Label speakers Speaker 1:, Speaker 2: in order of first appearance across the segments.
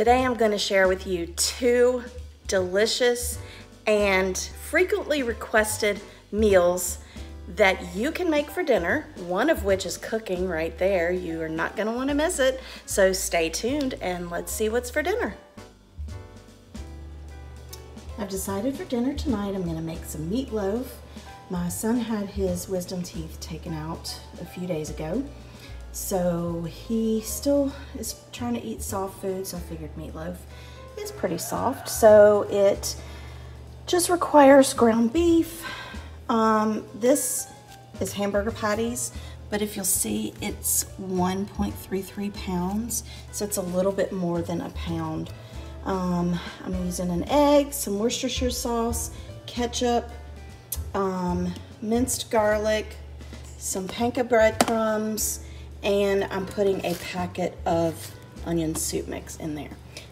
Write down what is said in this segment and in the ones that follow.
Speaker 1: Today I'm going to share with you two delicious and frequently requested meals that you can make for dinner, one of which is cooking right there. You are not going to want to miss it. So stay tuned and let's see what's for dinner. I've decided for dinner tonight I'm going to make some meatloaf. My son had his wisdom teeth taken out a few days ago. So he still is trying to eat soft food, so I figured meatloaf is pretty soft. So it just requires ground beef. Um, this is hamburger patties, but if you'll see, it's 1.33 pounds, so it's a little bit more than a pound. Um, I'm using an egg, some Worcestershire sauce, ketchup, um, minced garlic, some panko breadcrumbs, and I'm putting a packet of onion soup mix in there.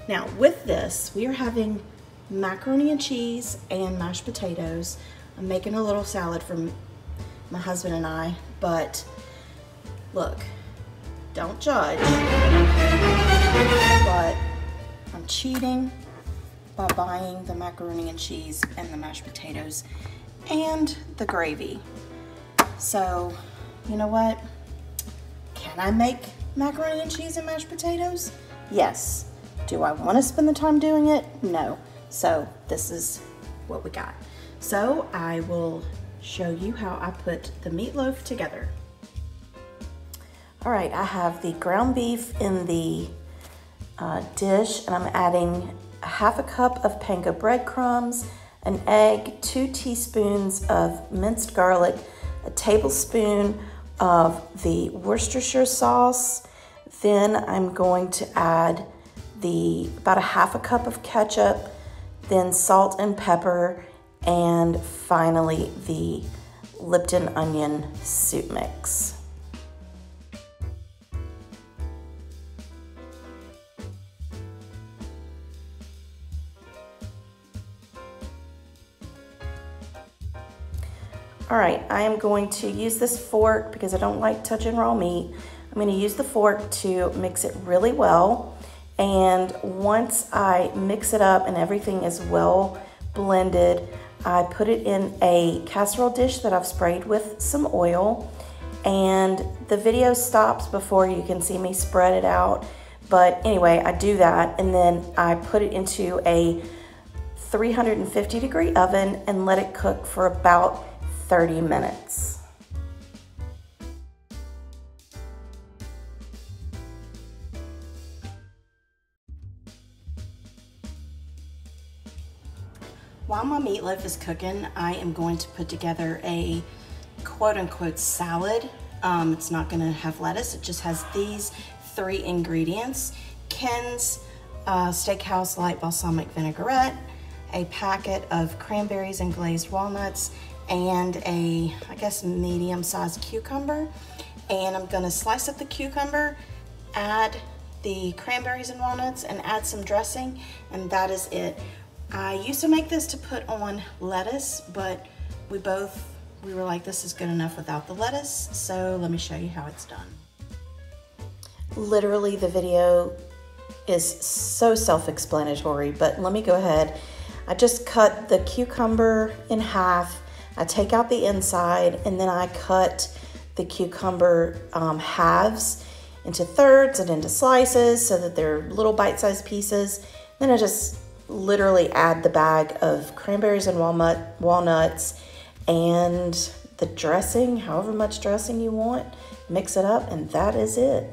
Speaker 1: Now with this, we are having macaroni and cheese and mashed potatoes. I'm making a little salad for my husband and I, but look, don't judge, but I'm cheating by buying the macaroni and cheese and the mashed potatoes and the gravy. So, you know what? Can I make macaroni and cheese and mashed potatoes? Yes. Do I want to spend the time doing it? No. So this is what we got. So I will show you how I put the meatloaf together. All right, I have the ground beef in the uh, dish and I'm adding a half a cup of panko breadcrumbs, an egg, two teaspoons of minced garlic, a tablespoon of the Worcestershire sauce. Then I'm going to add the about a half a cup of ketchup, then salt and pepper, and finally the Lipton onion soup mix. All right, I am going to use this fork because I don't like touching raw meat. I'm going to use the fork to mix it really well. And once I mix it up and everything is well blended, I put it in a casserole dish that I've sprayed with some oil. And the video stops before you can see me spread it out. But anyway, I do that and then I put it into a 350 degree oven and let it cook for about 30 minutes. While my meatloaf is cooking, I am going to put together a quote unquote salad. Um, it's not gonna have lettuce, it just has these three ingredients. Ken's uh, Steakhouse Light Balsamic Vinaigrette, a packet of cranberries and glazed walnuts, and a, I guess, medium-sized cucumber. And I'm gonna slice up the cucumber, add the cranberries and walnuts, and add some dressing, and that is it. I used to make this to put on lettuce, but we both, we were like, this is good enough without the lettuce, so let me show you how it's done. Literally, the video is so self-explanatory, but let me go ahead. I just cut the cucumber in half, I take out the inside and then I cut the cucumber um, halves into thirds and into slices so that they're little bite-sized pieces. Then I just literally add the bag of cranberries and walnut walnuts and the dressing, however much dressing you want, mix it up and that is it.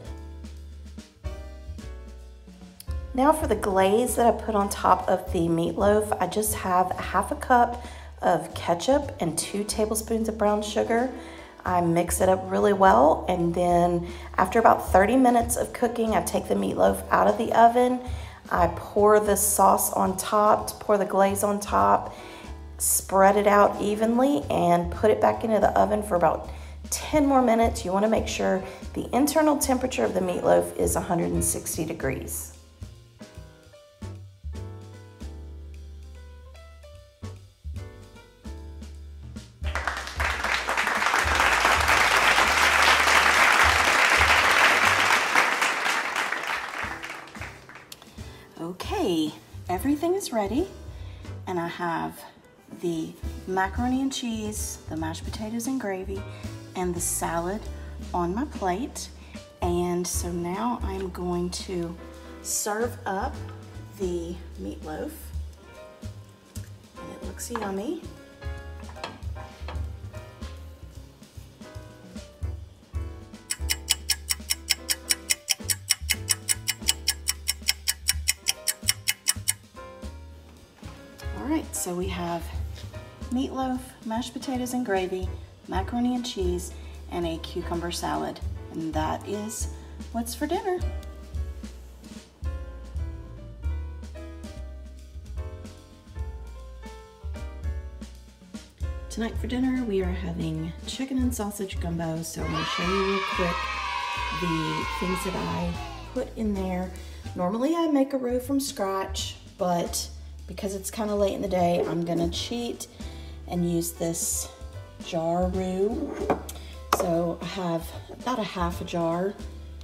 Speaker 1: Now for the glaze that I put on top of the meatloaf, I just have a half a cup of ketchup and two tablespoons of brown sugar. I mix it up really well and then after about 30 minutes of cooking, I take the meatloaf out of the oven. I pour the sauce on top, pour the glaze on top, spread it out evenly and put it back into the oven for about 10 more minutes. You wanna make sure the internal temperature of the meatloaf is 160 degrees. Is ready and I have the macaroni and cheese, the mashed potatoes and gravy, and the salad on my plate. And so now I'm going to serve up the meatloaf. And it looks yummy. Meatloaf, mashed potatoes and gravy, macaroni and cheese, and a cucumber salad. And that is what's for dinner. Tonight for dinner, we are having chicken and sausage gumbo. So I'm gonna show you real quick the things that I put in there. Normally I make a roux from scratch, but because it's kind of late in the day, I'm gonna cheat and use this jar roux. So I have about a half a jar.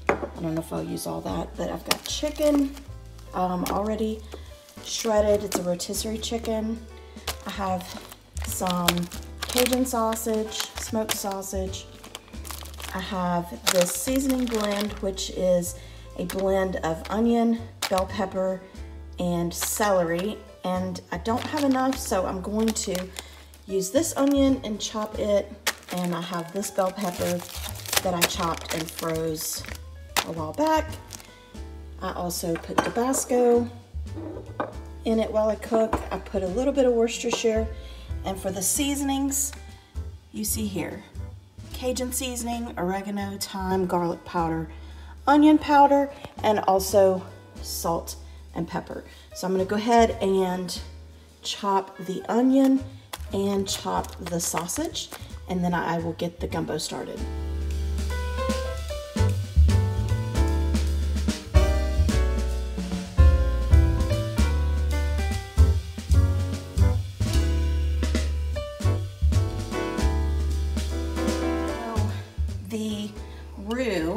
Speaker 1: I don't know if I'll use all that, but I've got chicken um, already shredded. It's a rotisserie chicken. I have some Cajun sausage, smoked sausage. I have this seasoning blend, which is a blend of onion, bell pepper, and celery. And I don't have enough, so I'm going to use this onion and chop it. And I have this bell pepper that I chopped and froze a while back. I also put Tabasco in it while I cook. I put a little bit of Worcestershire. And for the seasonings, you see here, Cajun seasoning, oregano, thyme, garlic powder, onion powder, and also salt and pepper. So I'm gonna go ahead and chop the onion and chop the sausage, and then I will get the gumbo started. the roux,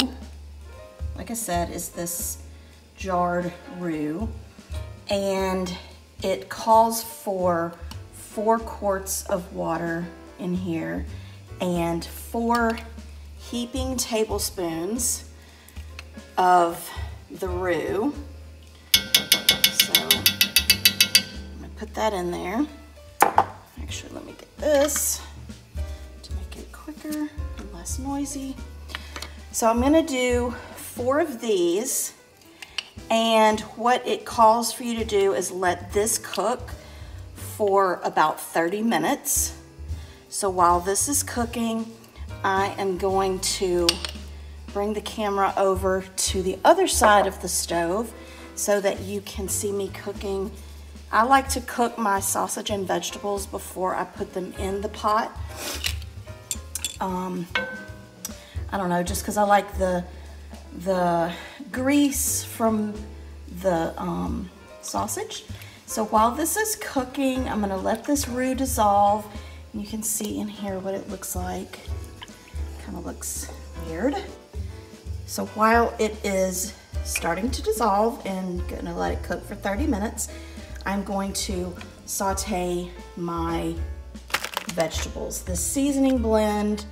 Speaker 1: like I said, is this jarred roux and it calls for four quarts of water in here and four heaping tablespoons of the roux. So I'm gonna put that in there. Actually, let me get this to make it quicker and less noisy. So I'm gonna do four of these and what it calls for you to do is let this cook for about 30 minutes. So while this is cooking, I am going to bring the camera over to the other side of the stove so that you can see me cooking. I like to cook my sausage and vegetables before I put them in the pot. Um, I don't know, just because I like the the grease from the um, sausage. So while this is cooking, I'm gonna let this roux dissolve. You can see in here what it looks like. Kind of looks weird. So while it is starting to dissolve and gonna let it cook for 30 minutes, I'm going to saute my vegetables. The seasoning blend,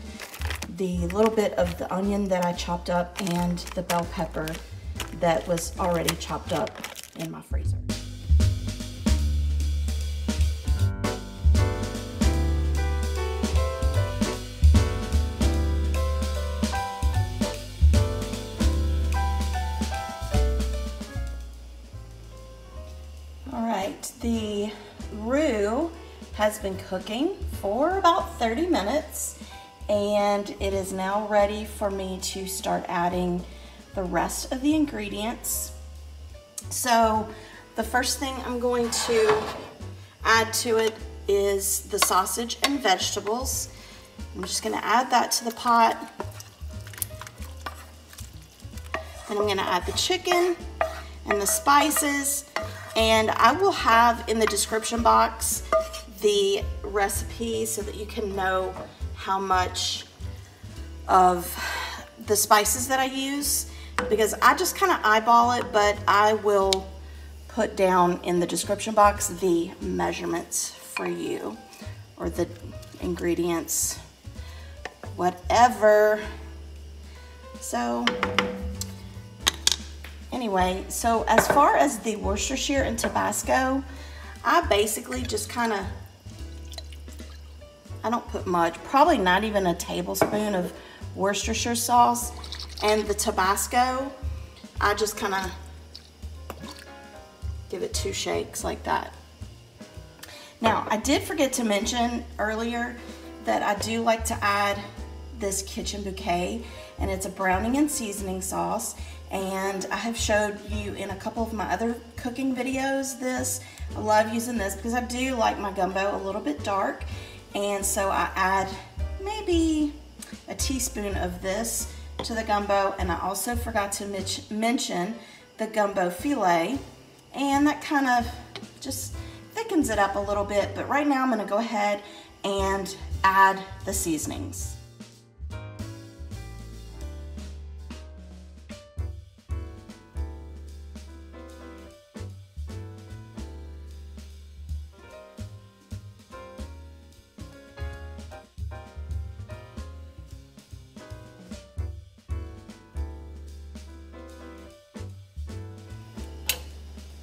Speaker 1: the little bit of the onion that I chopped up and the bell pepper that was already chopped up in my freezer. Roux has been cooking for about 30 minutes and it is now ready for me to start adding the rest of the ingredients. So the first thing I'm going to add to it is the sausage and vegetables. I'm just gonna add that to the pot. Then I'm gonna add the chicken and the spices and I will have in the description box the recipe so that you can know how much of the spices that I use because I just kind of eyeball it, but I will put down in the description box the measurements for you or the ingredients, whatever. So anyway, so as far as the Worcestershire and Tabasco, I basically just kind of, I don't put much, probably not even a tablespoon of Worcestershire sauce. And the Tabasco, I just kind of give it two shakes like that. Now, I did forget to mention earlier that I do like to add this kitchen bouquet and it's a browning and seasoning sauce. And I have showed you in a couple of my other cooking videos this. I love using this because I do like my gumbo a little bit dark. And so I add maybe a teaspoon of this to the gumbo. And I also forgot to mention the gumbo filé and that kind of just thickens it up a little bit. But right now I'm going to go ahead and add the seasonings.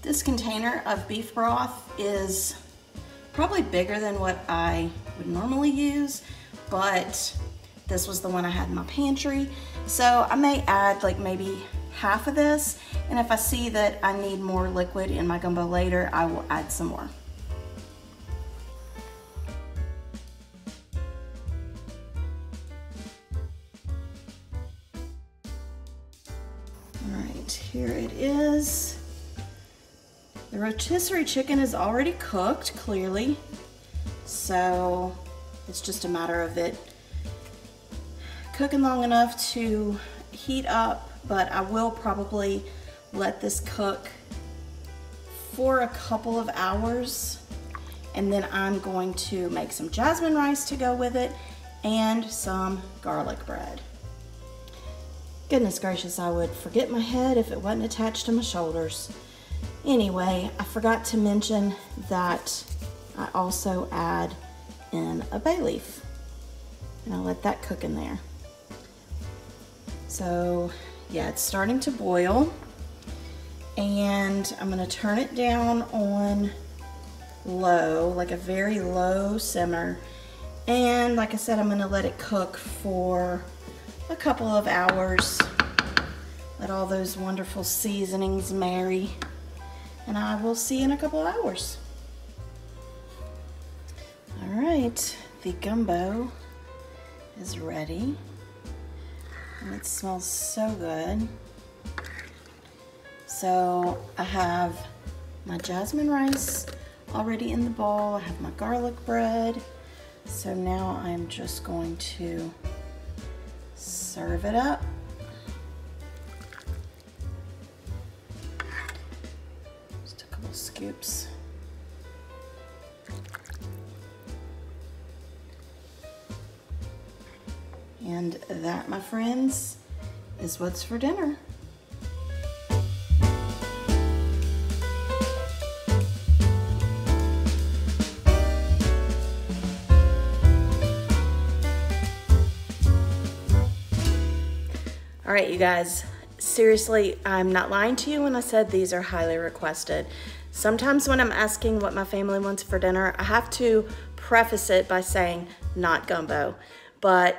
Speaker 1: This container of beef broth is probably bigger than what I would normally use, but this was the one I had in my pantry. So I may add like maybe half of this, and if I see that I need more liquid in my gumbo later, I will add some more. All right, here it is. The rotisserie chicken is already cooked, clearly. So it's just a matter of it cooking long enough to heat up, but I will probably let this cook for a couple of hours. And then I'm going to make some jasmine rice to go with it and some garlic bread. Goodness gracious, I would forget my head if it wasn't attached to my shoulders. Anyway, I forgot to mention that I also add in a bay leaf. And I'll let that cook in there. So yeah, it's starting to boil. And I'm gonna turn it down on low, like a very low simmer. And like I said, I'm gonna let it cook for a couple of hours. Let all those wonderful seasonings marry and I will see you in a couple hours. All right, the gumbo is ready. And it smells so good. So I have my jasmine rice already in the bowl. I have my garlic bread. So now I'm just going to serve it up. Scoops. And that, my friends, is what's for dinner. All right, you guys, seriously, I'm not lying to you when I said these are highly requested. Sometimes when I'm asking what my family wants for dinner, I have to preface it by saying not gumbo. But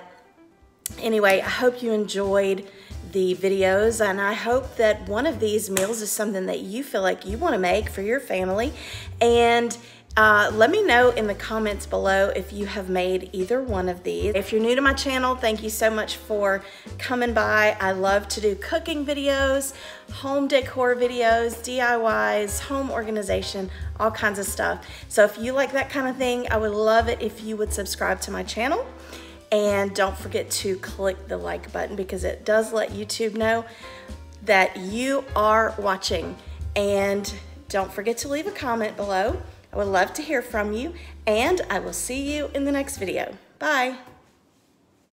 Speaker 1: anyway, I hope you enjoyed the videos and I hope that one of these meals is something that you feel like you want to make for your family and uh, let me know in the comments below if you have made either one of these. If you're new to my channel, thank you so much for coming by. I love to do cooking videos, home decor videos, DIYs, home organization, all kinds of stuff. So if you like that kind of thing, I would love it if you would subscribe to my channel. And don't forget to click the like button because it does let YouTube know that you are watching. And don't forget to leave a comment below. I would love to hear from you, and I will see you in the next video. Bye.